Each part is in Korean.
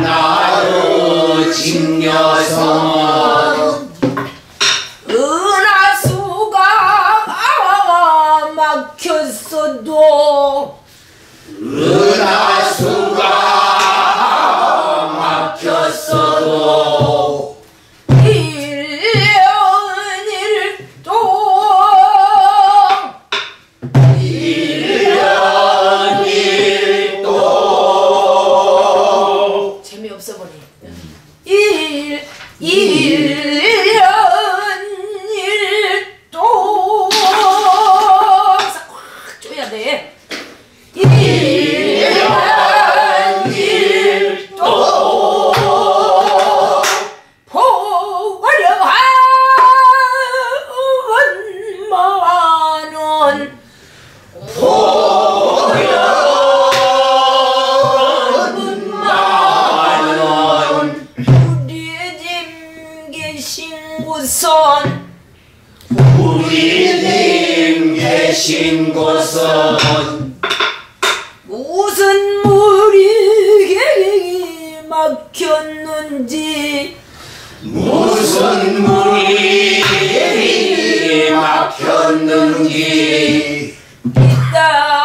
나로 징여서 물이 무슨 물이 막혔는지. 있다.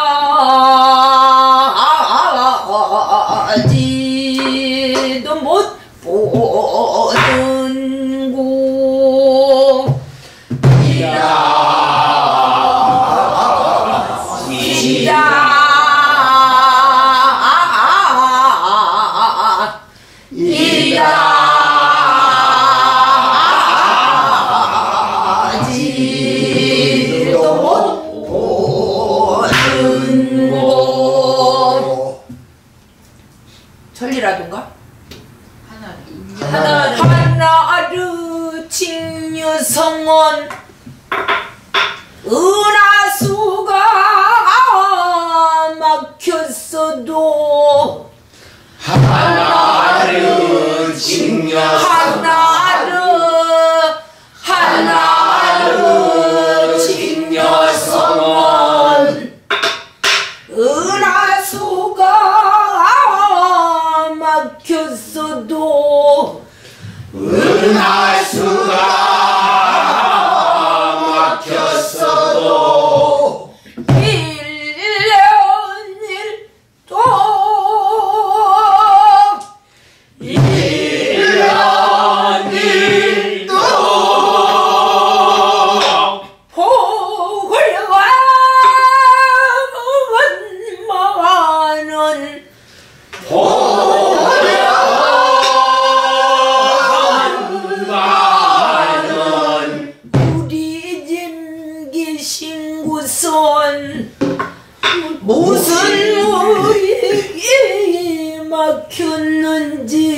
켰는지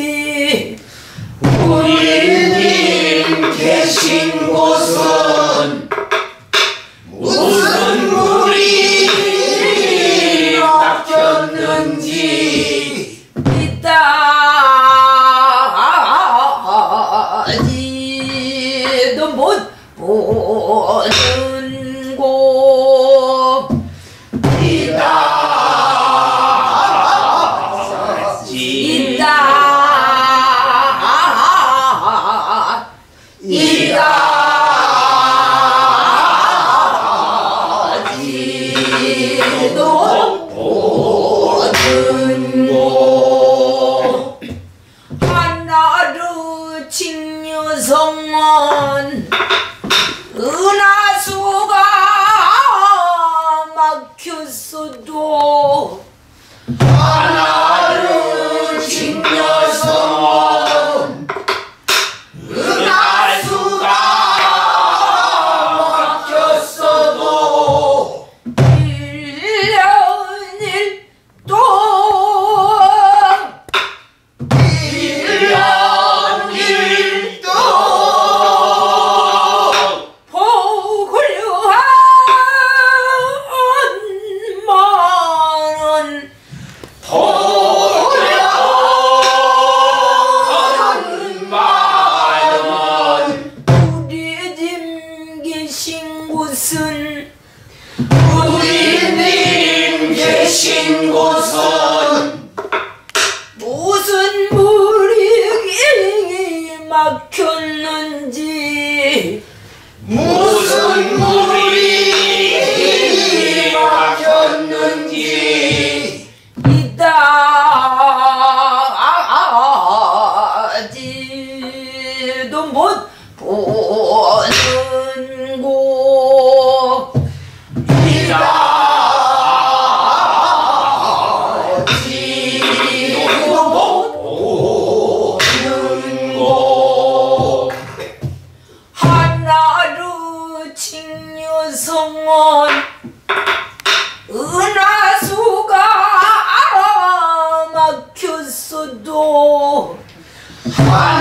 하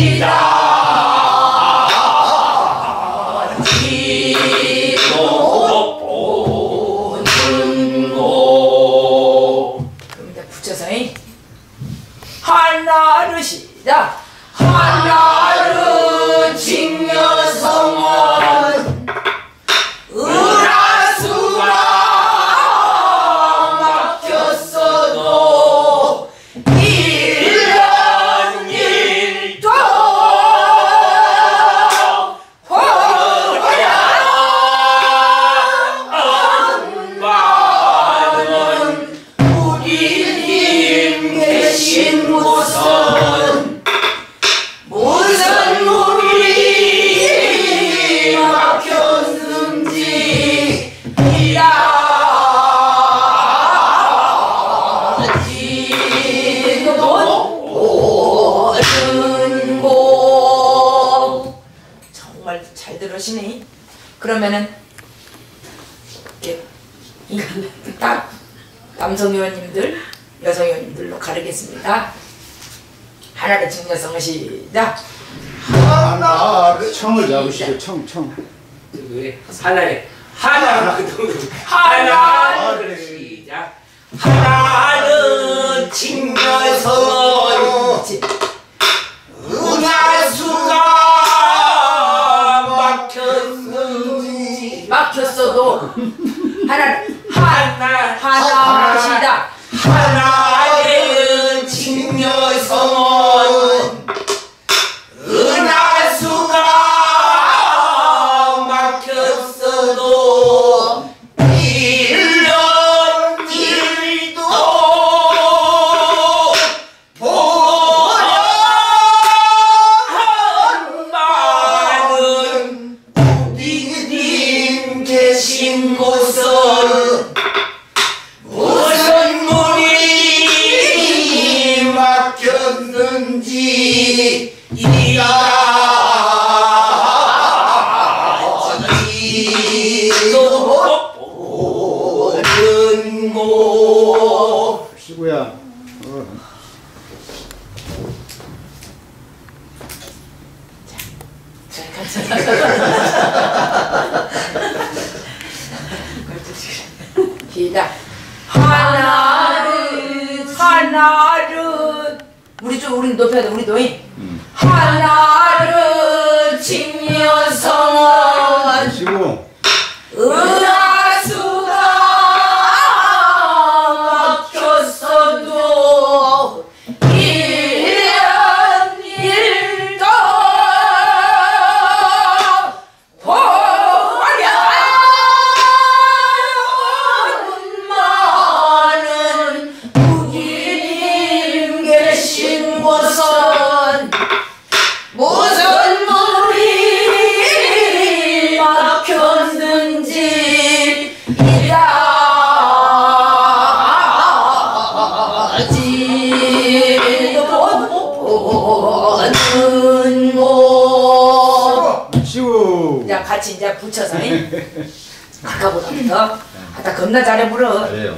이 시작. 하나를 청을 잡으시죠 청 청. 왜 하나에 하나 하나를 시작 하나는 직녀선 그렇지. 은하수가 막혔는지 막혔어도 하나 하나 하나 시작. 하나 시작. 하나를 하나를 우리 좀 우리 높여야 돼 우리 노인. 하나를 직녀성은 시구. 같이 이제 붙여서 아까보다 하다 겁나 잘해 불어. 잘해요.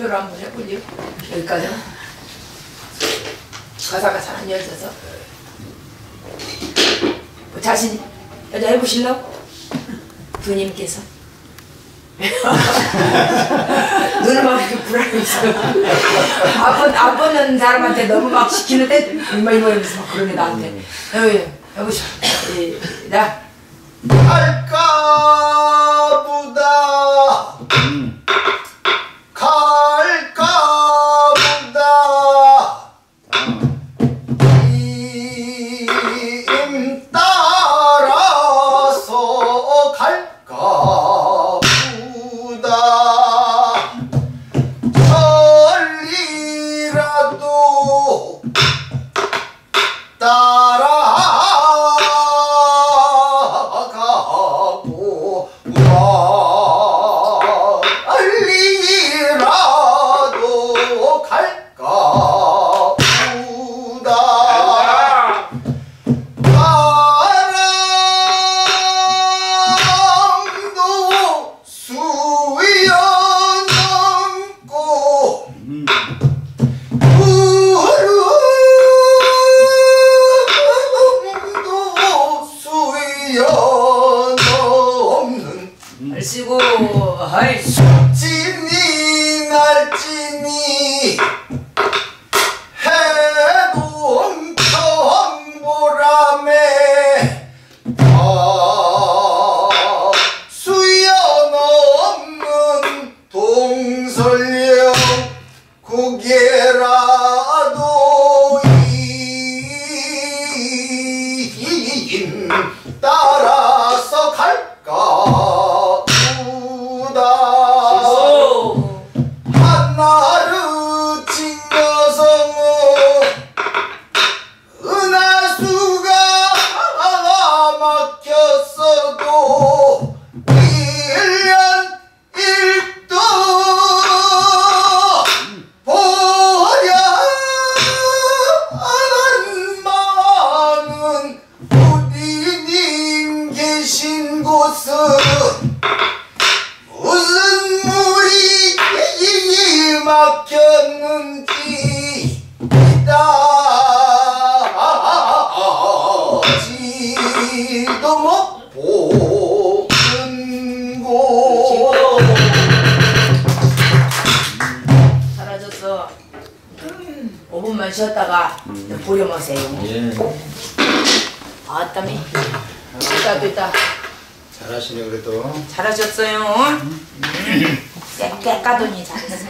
대표로 한번 해볼래요? 여기까지 가사가 잘안 이어져서. 뭐 자신 여자 해보실라고? 부님께서. 눈을 막 이렇게 불안해서. 아픈 아픈 사람한테 너무 막 시키는데 이마 이마 이러면서 막 그러네 나한테. 여보시오. 나 갈까 5분만 쉬었다가 보려 마세요. 예. 아따미. 또 있다. 잘하시네 그래도. 잘하셨어요. 깨, 깨까더니 잘했어